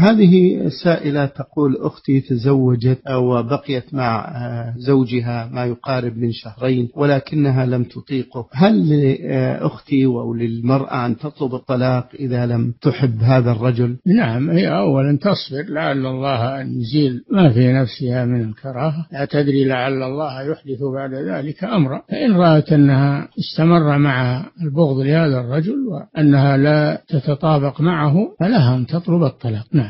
هذه السائلة تقول أختي تزوجت وبقيت مع آه، زوجها ما يقارب من شهرين ولكنها لم تطيقه. هل لأختي أو للمرأة أن تطلب الطلاق إذا لم تحب هذا الرجل؟ نعم هي أولا تصبر لعل الله أن يزيل ما في نفسها من الكراهة. لا تدري لعل الله يحدث بعد ذلك أمرا. فإن رأت أنها استمر مع البغض لهذا الرجل وأنها لا تتطابق معه فلها أن تطلب الطلاق. نعم.